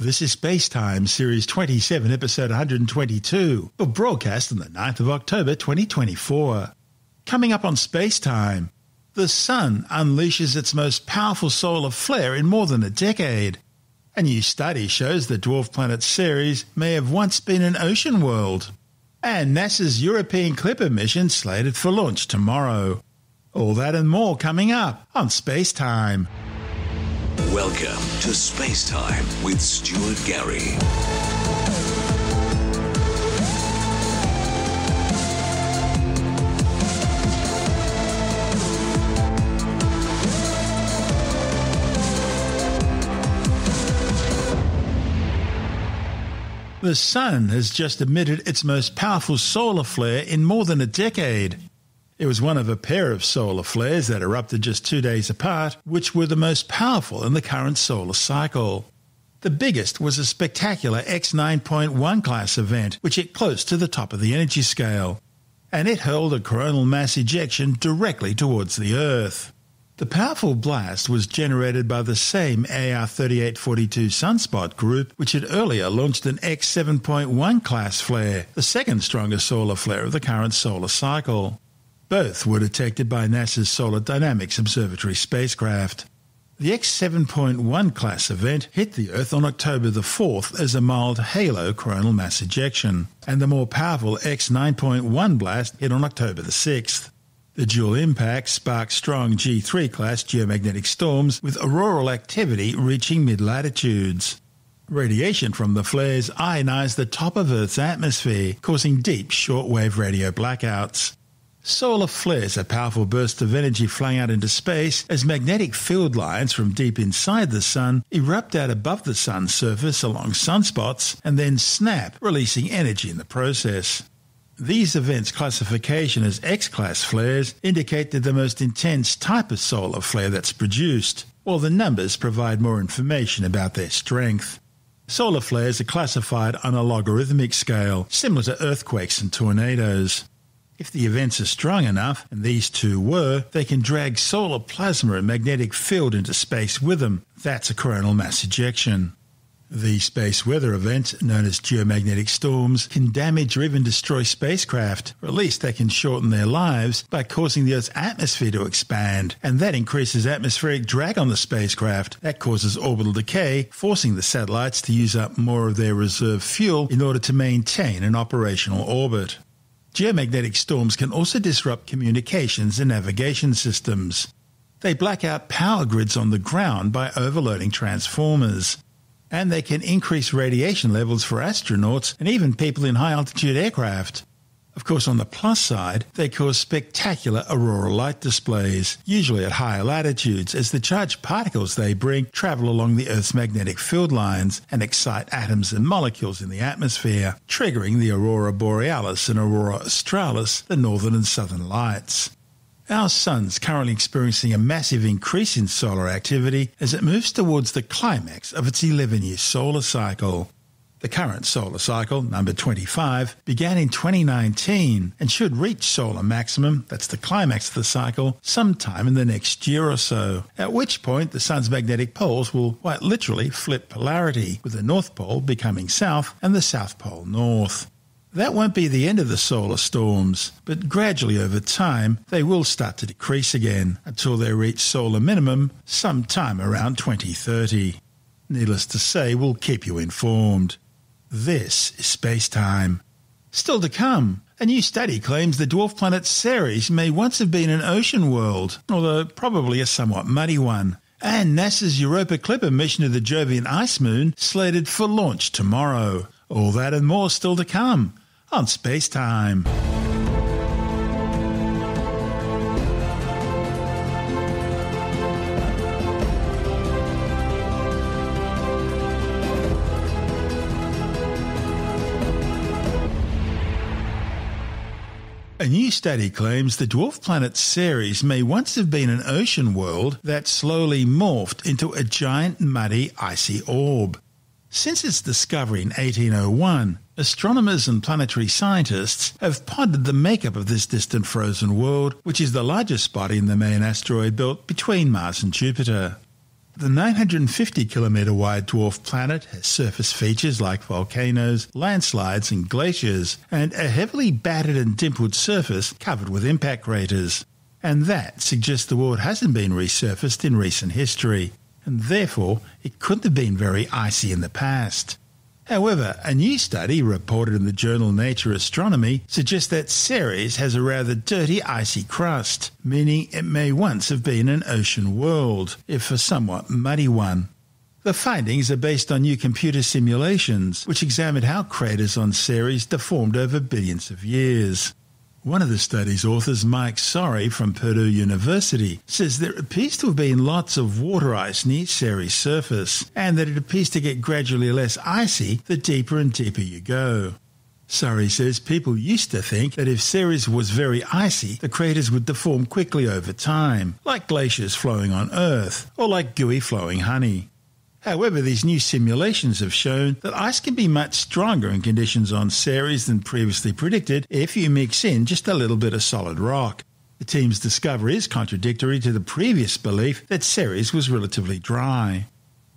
This is Space Time, Series 27, Episode 122, for broadcast on the 9th of October 2024. Coming up on Space Time, the Sun unleashes its most powerful solar flare in more than a decade. A new study shows the dwarf planet Ceres may have once been an ocean world. And NASA's Europa Clipper mission slated for launch tomorrow. All that and more coming up on Space Time. Welcome to Space Time with Stuart Gary. The Sun has just emitted its most powerful solar flare in more than a decade. It was one of a pair of solar flares that erupted just two days apart, which were the most powerful in the current solar cycle. The biggest was a spectacular X 9.1 class event, which hit close to the top of the energy scale, and it hurled a coronal mass ejection directly towards the Earth. The powerful blast was generated by the same AR 3842 sunspot group, which had earlier launched an X 7.1 class flare, the second strongest solar flare of the current solar cycle. Both were detected by NASA's Solar Dynamics Observatory spacecraft. The X 7.1 class event hit the Earth on October the 4th as a mild halo coronal mass ejection, and the more powerful X 9.1 blast hit on October the 6th. The dual impact sparked strong G3 class geomagnetic storms with auroral activity reaching mid latitudes. Radiation from the flares ionized the top of Earth's atmosphere, causing deep shortwave radio blackouts. Solar flares are powerful bursts of energy flung out into space as magnetic field lines from deep inside the Sun erupt out above the Sun's surface along sunspots and then snap, releasing energy in the process. These events' classification as X-class flares indicate they're the most intense type of solar flare that's produced, while the numbers provide more information about their strength. Solar flares are classified on a logarithmic scale, similar to earthquakes and tornadoes. If the events are strong enough, and these two were, they can drag solar plasma and magnetic field into space with them. That's a coronal mass ejection. The space weather events, known as geomagnetic storms, can damage or even destroy spacecraft, or at least they can shorten their lives by causing the Earth's atmosphere to expand, and that increases atmospheric drag on the spacecraft. That causes orbital decay, forcing the satellites to use up more of their reserve fuel in order to maintain an operational orbit. Geomagnetic storms can also disrupt communications and navigation systems. They black out power grids on the ground by overloading transformers and they can increase radiation levels for astronauts and even people in high altitude aircraft. Of course, on the plus side, they cause spectacular auroral light displays, usually at higher latitudes, as the charged particles they bring travel along the Earth's magnetic field lines and excite atoms and molecules in the atmosphere, triggering the aurora borealis and aurora australis, the northern and southern lights. Our sun's currently experiencing a massive increase in solar activity as it moves towards the climax of its 11 year solar cycle. The current solar cycle, number 25, began in 2019 and should reach solar maximum, that's the climax of the cycle, sometime in the next year or so, at which point the sun's magnetic poles will quite literally flip polarity, with the north pole becoming south and the south pole north. That won't be the end of the solar storms, but gradually over time they will start to decrease again until they reach solar minimum sometime around 2030. Needless to say, we'll keep you informed. This is Space Time. Still to come, a new study claims the dwarf planet Ceres may once have been an ocean world, although probably a somewhat muddy one. And NASA's Europa Clipper mission to the Jovian ice moon slated for launch tomorrow. All that and more still to come on Space Time. A new study claims the dwarf planet Ceres may once have been an ocean world that slowly morphed into a giant muddy icy orb. Since its discovery in 1801, astronomers and planetary scientists have pondered the makeup of this distant frozen world, which is the largest body in the main asteroid belt between Mars and Jupiter. The 950 kilometre wide dwarf planet has surface features like volcanoes, landslides, and glaciers, and a heavily battered and dimpled surface covered with impact craters. And that suggests the world hasn't been resurfaced in recent history, and therefore it couldn't have been very icy in the past. However, a new study reported in the journal Nature Astronomy suggests that Ceres has a rather dirty icy crust, meaning it may once have been an ocean world, if a somewhat muddy one. The findings are based on new computer simulations, which examined how craters on Ceres deformed over billions of years. One of the study's authors, Mike Sori from Purdue University, says there appears to have been lots of water ice near Ceres' surface, and that it appears to get gradually less icy the deeper and deeper you go. Sori says people used to think that if Ceres was very icy, the craters would deform quickly over time, like glaciers flowing on Earth, or like gooey flowing honey. However, these new simulations have shown that ice can be much stronger in conditions on Ceres than previously predicted if you mix in just a little bit of solid rock. The team's discovery is contradictory to the previous belief that Ceres was relatively dry.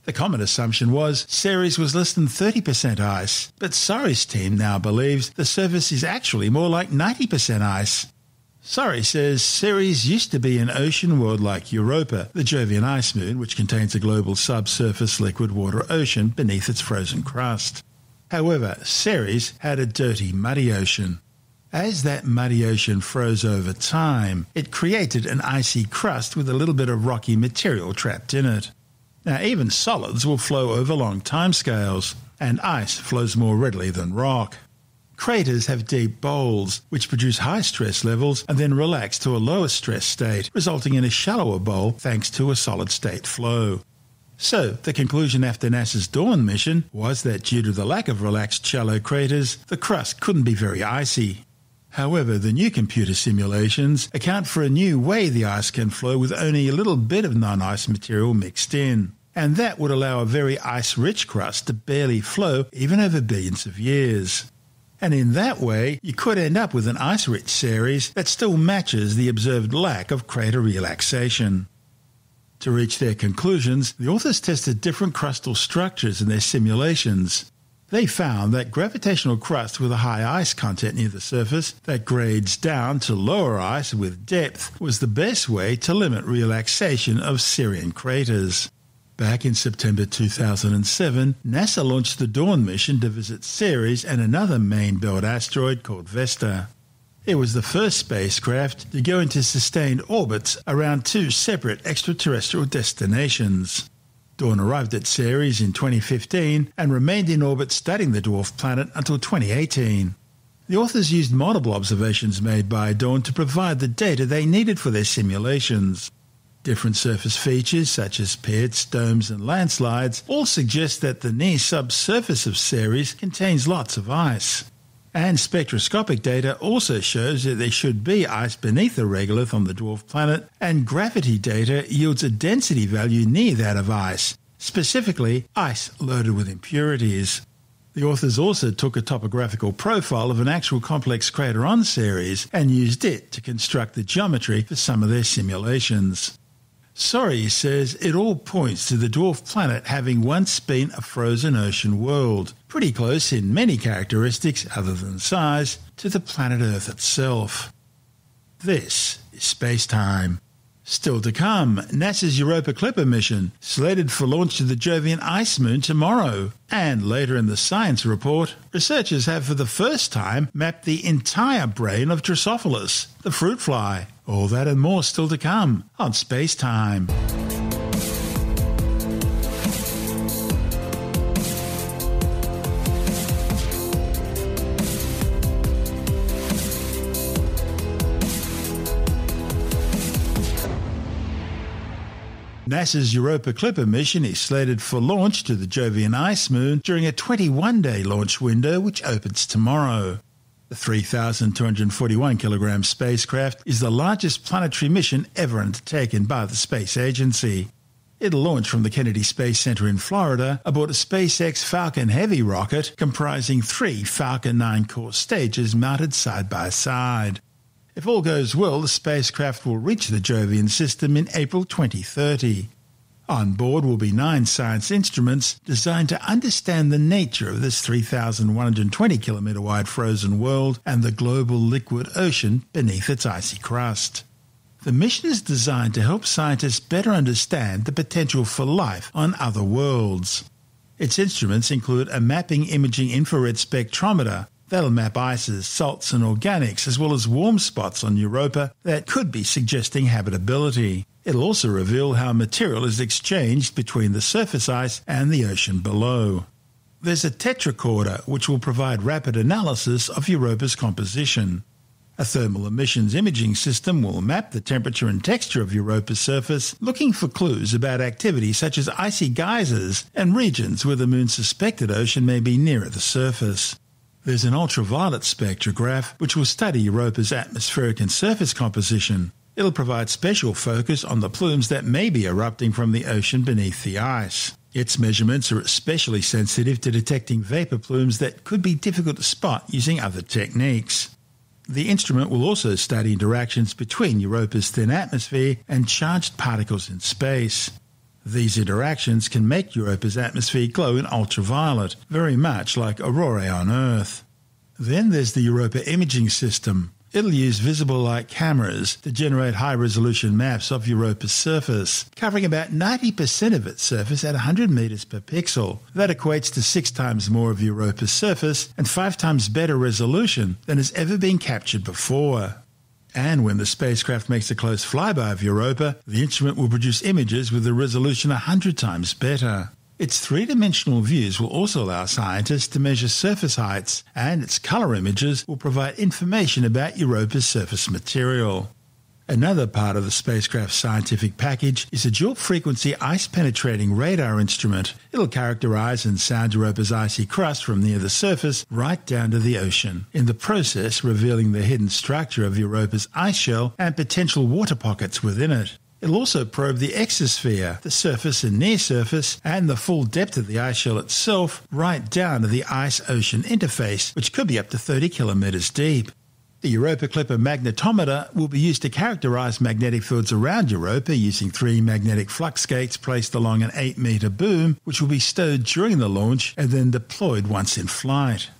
The common assumption was Ceres was less than 30% ice, but Sori's team now believes the surface is actually more like 90% ice. Sori says Ceres used to be an ocean world like Europa, the Jovian ice moon, which contains a global subsurface liquid water ocean beneath its frozen crust. However, Ceres had a dirty, muddy ocean. As that muddy ocean froze over time, it created an icy crust with a little bit of rocky material trapped in it. Now, even solids will flow over long timescales, and ice flows more readily than rock. Craters have deep bowls, which produce high stress levels and then relax to a lower stress state, resulting in a shallower bowl thanks to a solid state flow. So, the conclusion after NASA's Dawn mission was that due to the lack of relaxed shallow craters, the crust couldn't be very icy. However, the new computer simulations account for a new way the ice can flow with only a little bit of non ice material mixed in. And that would allow a very ice rich crust to barely flow even over billions of years. And in that way, you could end up with an ice rich Ceres that still matches the observed lack of crater relaxation. To reach their conclusions, the authors tested different crustal structures in their simulations. They found that gradational crust with a high ice content near the surface that grades down to lower ice with depth was the best way to limit relaxation of Cerean craters. Back in September 2007, NASA launched the Dawn mission to visit Ceres and another main belt asteroid called Vesta. It was the first spacecraft to go into sustained orbits around two separate extraterrestrial destinations. Dawn arrived at Ceres in 2015 and remained in orbit studying the dwarf planet until 2018. The authors used multiple observations made by Dawn to provide the data they needed for their simulations. Different surface features such as pits, domes, and landslides all suggest that the near subsurface of Ceres contains lots of ice. And spectroscopic data also shows that there should be ice beneath the regolith on the dwarf planet, and gravity data yields a density value near that of ice, specifically ice loaded with impurities. The authors also took a topographical profile of an actual complex crater on Ceres and used it to construct the geometry for some of their simulations. Sori says it all points to the dwarf planet having once been a frozen ocean world, pretty close in many characteristics other than size to the planet Earth itself. This is space time. Still to come, NASA's Europa Clipper mission, slated for launch to the Jovian ice moon tomorrow. And later in the science report, researchers have for the first time mapped the entire brain of Drosophila, the fruit fly. All that and more still to come on Space Time. NASA's Europa Clipper mission is slated for launch to the Jovian ice moon during a 21 day launch window which opens tomorrow. The 3,241 kilogram spacecraft is the largest planetary mission ever undertaken by the space agency. It'll launch from the Kennedy Space Center in Florida aboard a SpaceX Falcon Heavy rocket comprising three Falcon 9 core stages mounted side by side. If all goes well, the spacecraft will reach the Jovian system in April 2030. On board will be nine science instruments designed to understand the nature of this 3,120 kilometre wide frozen world and the global liquid ocean beneath its icy crust. The mission is designed to help scientists better understand the potential for life on other worlds. Its instruments include a mapping imaging infrared spectrometer that'll map ices, salts, and organics, as well as warm spots on Europa that could be suggesting habitability. It'll also reveal how material is exchanged between the surface ice and the ocean below. There's a tetracorder which will provide rapid analysis of Europa's composition. A thermal emissions imaging system will map the temperature and texture of Europa's surface, looking for clues about activity such as icy geysers and regions where the moon's suspected ocean may be nearer the surface. There's an ultraviolet spectrograph which will study Europa's atmospheric and surface composition. It'll provide special focus on the plumes that may be erupting from the ocean beneath the ice. Its measurements are especially sensitive to detecting vapor plumes that could be difficult to spot using other techniques. The instrument will also study interactions between Europa's thin atmosphere and charged particles in space. These interactions can make Europa's atmosphere glow in ultraviolet, very much like aurorae on Earth. Then there's the Europa Imaging System. It'll use visible light cameras to generate high resolution maps of Europa's surface, covering about 90% of its surface at 100 metres per pixel. That equates to six times more of Europa's surface and five times better resolution than has ever been captured before. And when the spacecraft makes a close flyby of Europa, the instrument will produce images with a resolution 100 times better. Its three dimensional views will also allow scientists to measure surface heights, and its colour images will provide information about Europa's surface material. Another part of the spacecraft's scientific package is a dual frequency ice penetrating radar instrument. It'll characterize and sound Europa's icy crust from near the surface right down to the ocean, in the process revealing the hidden structure of Europa's ice shell and potential water pockets within it. It'll also probe the exosphere, the surface and near surface, and the full depth of the ice shell itself, right down to the ice ocean interface, which could be up to 30 kilometres deep. The Europa Clipper magnetometer will be used to characterise magnetic fields around Europa using three magnetic flux gates placed along an 8 metre boom, which will be stowed during the launch and then deployed once in flight.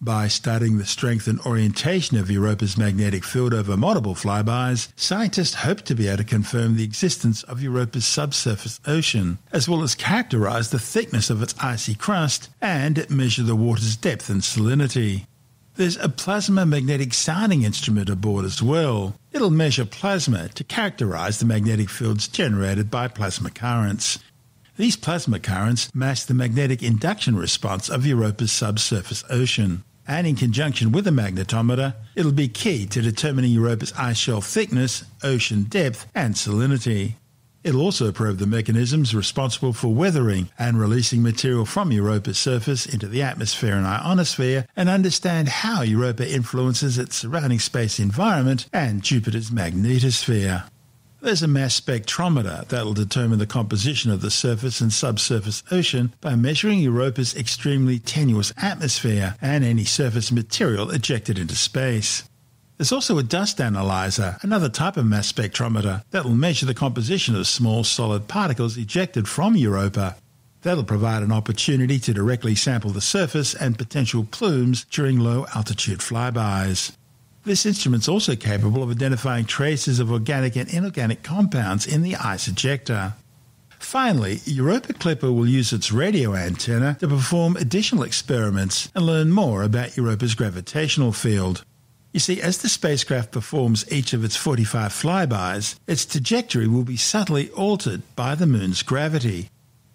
By studying the strength and orientation of Europa's magnetic field over multiple flybys, scientists hope to be able to confirm the existence of Europa's subsurface ocean, as well as characterize the thickness of its icy crust and measure the water's depth and salinity. There's a plasma magnetic sounding instrument aboard as well. It'll measure plasma to characterize the magnetic fields generated by plasma currents. These plasma currents match the magnetic induction response of Europa's subsurface ocean and in conjunction with a magnetometer, it'll be key to determining Europa's ice shelf thickness, ocean depth, and salinity. It'll also probe the mechanisms responsible for weathering and releasing material from Europa's surface into the atmosphere and ionosphere and understand how Europa influences its surrounding space environment and Jupiter's magnetosphere. There's a mass spectrometer that'll determine the composition of the surface and subsurface ocean by measuring Europa's extremely tenuous atmosphere and any surface material ejected into space. There's also a dust analyzer, another type of mass spectrometer, that'll measure the composition of small solid particles ejected from Europa. That'll provide an opportunity to directly sample the surface and potential plumes during low altitude flybys. This instrument's also capable of identifying traces of organic and inorganic compounds in the ice ejecta. Finally, Europa Clipper will use its radio antenna to perform additional experiments and learn more about Europa's gravitational field. You see, as the spacecraft performs each of its 45 flybys, its trajectory will be subtly altered by the Moon's gravity.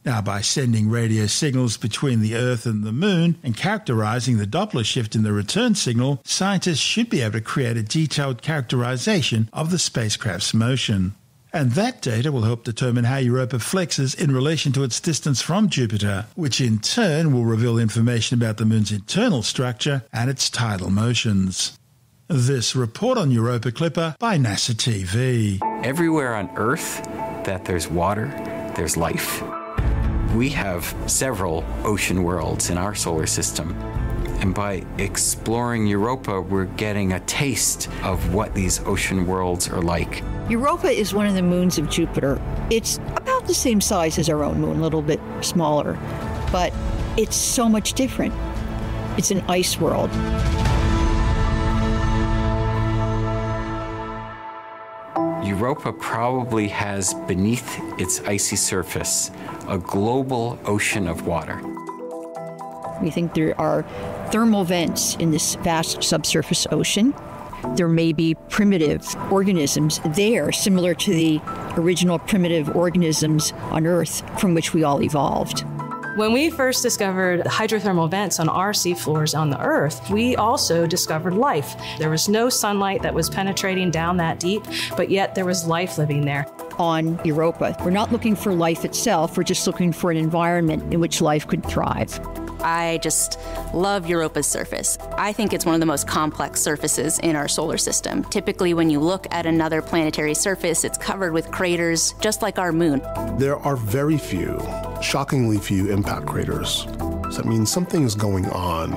Now, by sending radio signals between the Earth and the Moon and characterizing the Doppler shift in the return signal, scientists should be able to create a detailed characterization of the spacecraft's motion. And that data will help determine how Europa flexes in relation to its distance from Jupiter, which in turn will reveal information about the Moon's internal structure and its tidal motions. This report on Europa Clipper by NASA TV. Everywhere on Earth that there's water, there's life. We have several ocean worlds in our solar system. And by exploring Europa, we're getting a taste of what these ocean worlds are like. Europa is one of the moons of Jupiter. It's about about the same size as our own moon, a little bit smaller, but it's so much different. It's an ice world. Europa probably has beneath its icy surface a global ocean of water. We think there are thermal vents in this vast subsurface ocean. There may be primitive organisms there, similar to the original primitive organisms on Earth from which we all evolved. When we first discovered hydrothermal vents on our seafloors on the Earth, we also discovered life. There was no sunlight that was penetrating down that deep, but yet there was life living there. On Europa, we're not looking for life itself, we're just looking for an environment in which life could thrive. I just love Europa's surface. I think it's one of the most complex surfaces in our solar system. Typically, when you look at another planetary surface, it's covered with craters, just like our moon. There are very few, shockingly few impact craters. So that means something is going on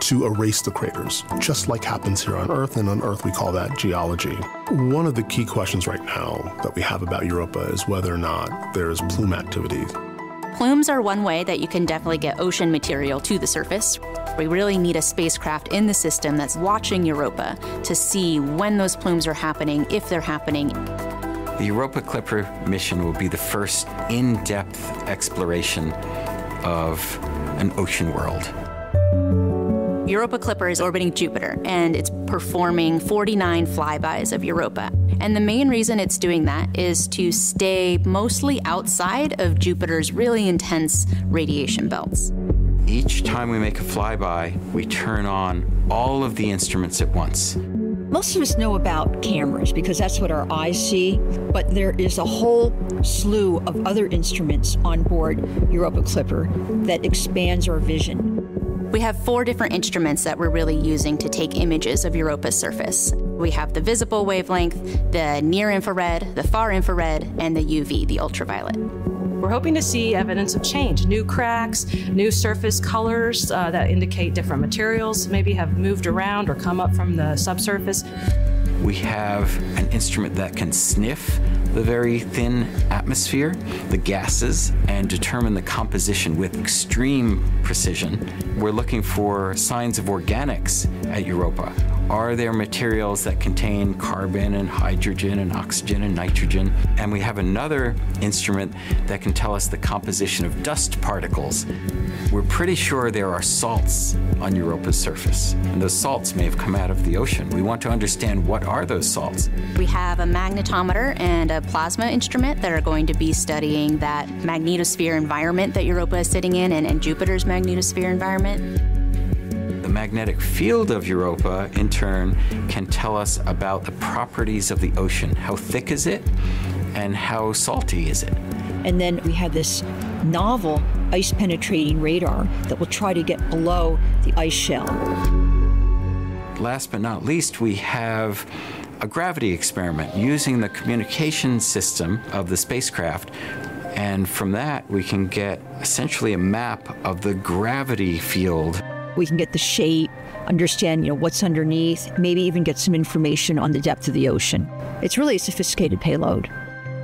to erase the craters, just like happens here on Earth, and on Earth we call that geology. One of the key questions right now that we have about Europa is whether or not there's plume activity. Plumes are one way that you can definitely get ocean material to the surface. We really need a spacecraft in the system that's watching Europa to see when those plumes are happening, if they're happening. The Europa Clipper mission will be the first in depth exploration of an ocean world. Europa Clipper is orbiting Jupiter and it's performing 49 flybys of Europa. And the main reason it's doing that is to stay mostly outside of Jupiter's really intense radiation belts. Each time we make a flyby, we turn on all of the instruments at once. Most of us know about cameras because that's what our eyes see, but there is a whole slew of other instruments on board Europa Clipper that expands our vision. We have four different instruments that we're really using to take images of Europa's surface. We have the visible wavelength, the near infrared, the far infrared, and the UV, the ultraviolet. We're hoping to see evidence of change, new cracks, new surface colors uh, that indicate different materials maybe have moved around or come up from the subsurface. We have an instrument that can sniff the very thin atmosphere, the gases, and determine the composition with extreme precision. We're looking for signs of organics at Europa. Are there materials that contain carbon and hydrogen and oxygen and nitrogen? And we have another instrument that can tell us the composition of dust particles. We're pretty sure there are salts on Europa's surface, and those salts may have come out of the ocean. We want to understand what are those salts. We have a magnetometer and a plasma instrument that are going to be studying that magnetosphere environment that Europa is sitting in and, and Jupiter's magnetosphere environment magnetic field of Europa, in turn, can tell us about the properties of the ocean. How thick is it, and how salty is it? And then we have this novel ice penetrating radar that will try to get below the ice shell. Last but not least, we have a gravity experiment using the communication system of the spacecraft. And from that, we can get essentially a map of the gravity field we can get the shape, understand, you know, what's underneath, maybe even get some information on the depth of the ocean. It's really a sophisticated payload.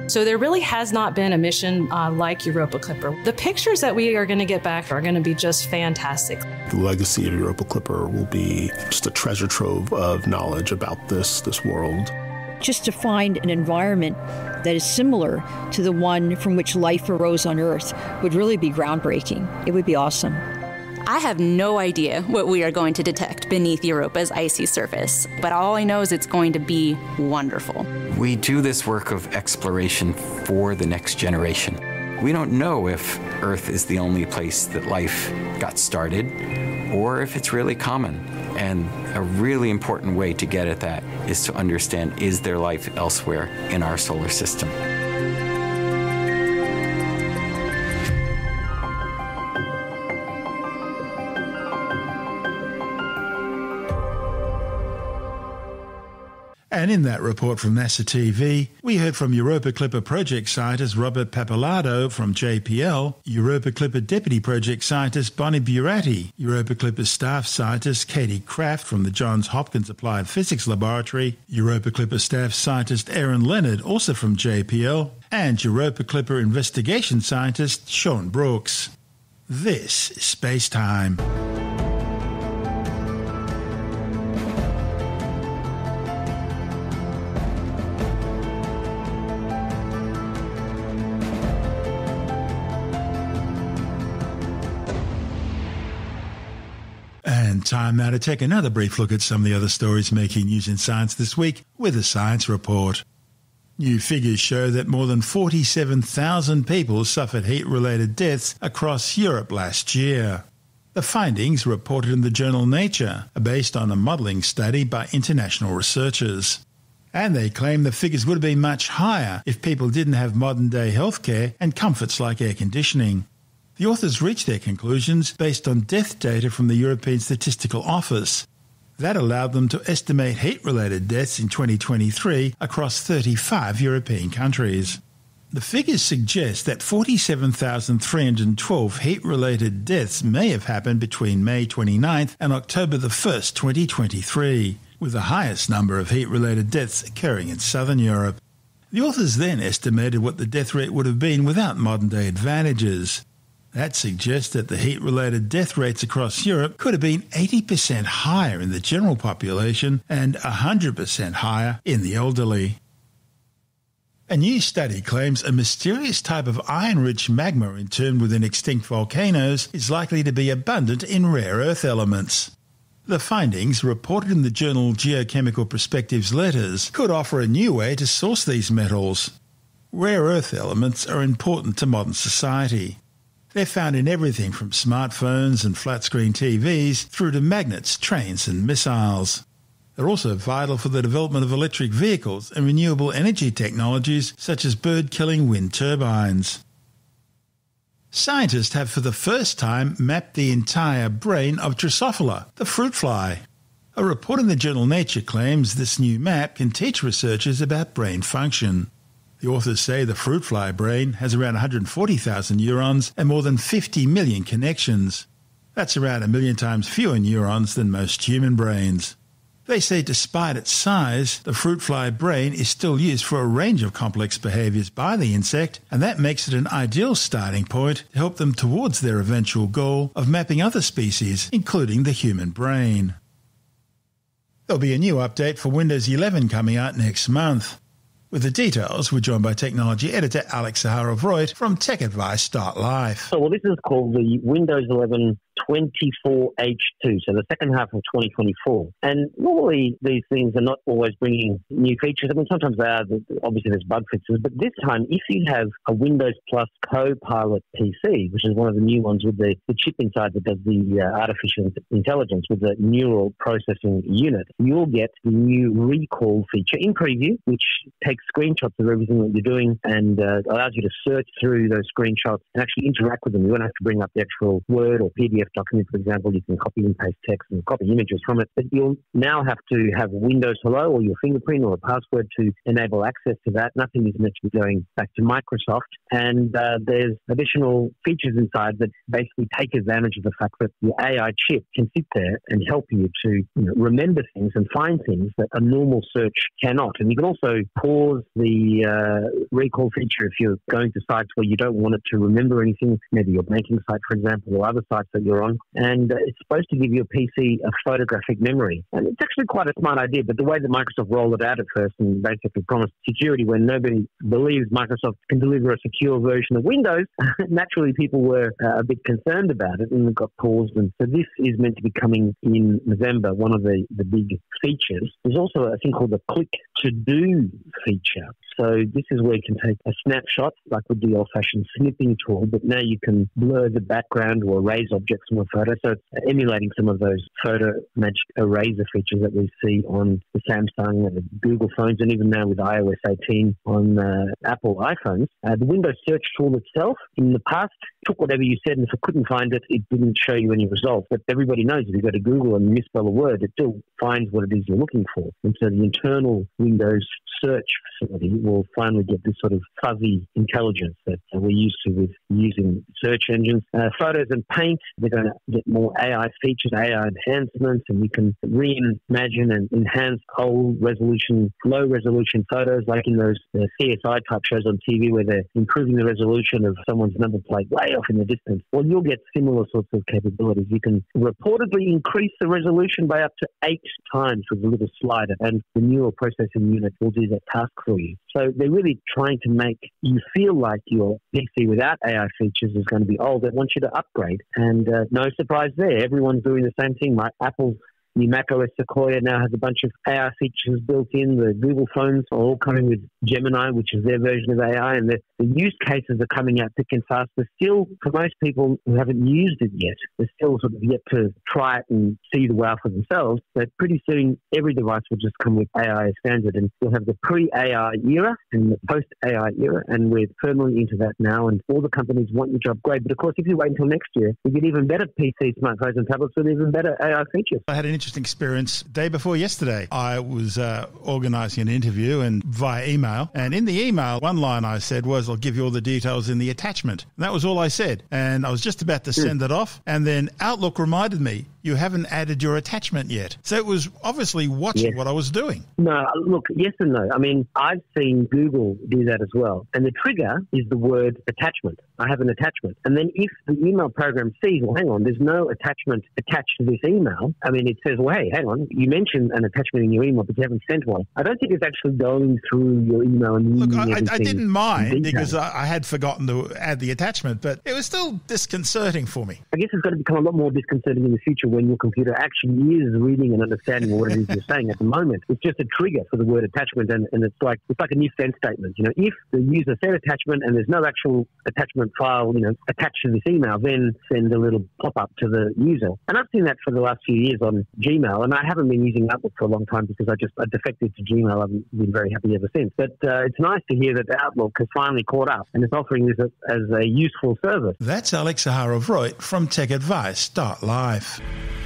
So there really has not been a mission uh, like Europa Clipper. The pictures that we are going to get back are going to be just fantastic. The legacy of Europa Clipper will be just a treasure trove of knowledge about this this world. Just to find an environment that is similar to the one from which life arose on Earth would really be groundbreaking. It would be awesome. I have no idea what we are going to detect beneath Europa's icy surface, but all I know is it's going to be wonderful. We do this work of exploration for the next generation. We don't know if Earth is the only place that life got started or if it's really common. And a really important way to get at that is to understand is there life elsewhere in our solar system? And in that report from NASA TV, we heard from Europa Clipper project scientist Robert Pappalardo from JPL, Europa Clipper deputy project scientist Bonnie Buratti, Europa Clipper staff scientist Katie Kraft from the Johns Hopkins Applied Physics Laboratory, Europa Clipper staff scientist Aaron Leonard, also from JPL, and Europa Clipper investigation scientist Sean Brooks. This is Space Time. Time now to take another brief look at some of the other stories making news in science this week with a science report. New figures show that more than 47,000 people suffered heat related deaths across Europe last year. The findings, reported in the journal Nature, are based on a modelling study by international researchers. And they claim the figures would have been much higher if people didn't have modern day healthcare and comforts like air conditioning. The authors reached their conclusions based on death data from the European Statistical Office. That allowed them to estimate heat related deaths in 2023 across 35 European countries. The figures suggest that 47,312 heat related deaths may have happened between May 29th and October 1st, 2023, with the highest number of heat related deaths occurring in southern Europe. The authors then estimated what the death rate would have been without modern day advantages. That suggests that the heat related death rates across Europe could have been 80% higher in the general population and 100% higher in the elderly. A new study claims a mysterious type of iron rich magma entombed within extinct volcanoes is likely to be abundant in rare earth elements. The findings, reported in the journal Geochemical Perspectives Letters, could offer a new way to source these metals. Rare earth elements are important to modern society. They're found in everything from smartphones and flat screen TVs through to magnets, trains, and missiles. They're also vital for the development of electric vehicles and renewable energy technologies such as bird killing wind turbines. Scientists have for the first time mapped the entire brain of Drosophila, the fruit fly. A report in the journal Nature claims this new map can teach researchers about brain function. The authors say the fruit fly brain has around 140,000 neurons and more than 50 million connections. That's around a million times fewer neurons than most human brains. They say despite its size, the fruit fly brain is still used for a range of complex behaviours by the insect, and that makes it an ideal starting point to help them towards their eventual goal of mapping other species, including the human brain. There'll be a new update for Windows 11 coming out next month. With the details, we're joined by technology editor Alex Zaharov-Reutt from Tech Advice TechAdvice.life. So, well, this is called the Windows 11 24H2, so the second half of 2024. And normally these things are not always bringing new features. I mean, sometimes they are, obviously there's bug fixes, but this time, if you have a Windows Plus Copilot PC, which is one of the new ones with the, the chip inside that does the uh, artificial intelligence with the neural processing unit, you'll get the new recall feature in preview, which takes screenshots of everything that you're doing and uh, allows you to search through those screenshots and actually interact with them. You don't have to bring up the actual Word or PDF document, for example, you can copy and paste text and copy images from it. But you'll now have to have Windows Hello or your fingerprint or a password to enable access to that. Nothing is meant to be going back to Microsoft. And uh, there's additional features inside that basically take advantage of the fact that the AI chip can sit there and help you to you know, remember things and find things that a normal search cannot. And you can also pause the uh, recall feature if you're going to sites where you don't want it to remember anything, maybe your banking site, for example, or other sites that you're on, and uh, it's supposed to give your PC a photographic memory. And it's actually quite a smart idea, but the way that Microsoft rolled it out at first and basically promised security when nobody believes Microsoft can deliver a secure version of Windows, naturally people were uh, a bit concerned about it and it got paused. And so this is meant to be coming in November, one of the, the big features. There's also a thing called the click to do feature. So this is where you can take a snapshot, like with the old-fashioned snipping tool, but now you can blur the background or erase objects So it's emulating some of those photo magic eraser features that we see on the Samsung and the Google phones, and even now with iOS 18 on uh, Apple iPhones. Uh, the Windows search tool itself, in the past, took whatever you said, and if it couldn't find it, it didn't show you any results. But everybody knows if you go to Google and misspell a word, it still finds what it is you're looking for. And so the internal Windows search facility will finally get this sort of fuzzy intelligence that we're used to with using search engines. Uh, photos and paint, they're going to get more AI features, AI enhancements, and you can reimagine and enhance old resolution, low resolution photos, like in those CSI type shows on TV where they're improving the resolution of someone's number plate way off in the distance. Well, you'll get similar sorts of capabilities. You can reportedly increase the resolution by up to eight times with a little slider, and the neural processing unit will do that task for you. So they're really trying to make you feel like your PC without AI features is going to be old. They want you to upgrade, and uh, no surprise there. Everyone's doing the same thing. My Apple's the macOS Sequoia now has a bunch of AI features built in. The Google phones are all coming with Gemini, which is their version of AI, and the, the use cases are coming out thick and fast. But still, for most people who haven't used it yet, they're still sort of yet to try it and see the wow for themselves. But pretty soon, every device will just come with AI as standard, and we'll have the pre-AI era and the post-AI era, and we're firmly into that now. And all the companies want you to upgrade. But of course, if you wait until next year, you get even better PC, smartphones, and tablets with even better AI features. I had an interesting experience day before yesterday. I was uh, organising an interview and via email, and in the email, one line I said was, "I'll give you all the details in the attachment." And that was all I said, and I was just about to send it off, and then Outlook reminded me you haven't added your attachment yet. So it was obviously watching Yes. what I was doing. No, look, yes and no. I mean, I've seen Google do that as well. And the trigger is the word attachment. I have an attachment. And then if the email program sees, well, hang on, there's no attachment attached to this email, I mean, it says, well, hey, hang on, you mentioned an attachment in your email, but you haven't sent one. I don't think it's actually going through your email and Look, I, I, didn't mind because I, I had forgotten to add the attachment, but it was still disconcerting for me. I guess it's going to become a lot more disconcerting in the future when your computer actually is reading and understanding what it is you're saying. At the moment, it's just a trigger for the word attachment, and, and it's like it's like a new send statement. You know, if the user said attachment and there's no actual attachment file, you know, attached to this email, then send a little pop up to the user. And I've seen that for the last few years on Gmail, and I haven't been using Outlook for a long time because I just I defected to Gmail. I've been very happy ever since. But uh, it's nice to hear that Outlook has finally caught up and is offering this as, a useful service. That's Alex Zaharov-Reutt from TechAdvice.life. And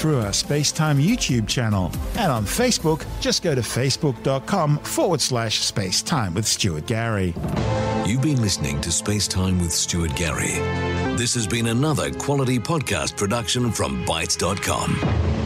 through our Spacetime YouTube channel, and on Facebook, just go to facebook.com forward slash spacetime with Stuart Gary. You've been listening to Space Time with Stuart Gary. This has been another quality podcast production from Bitesz.com.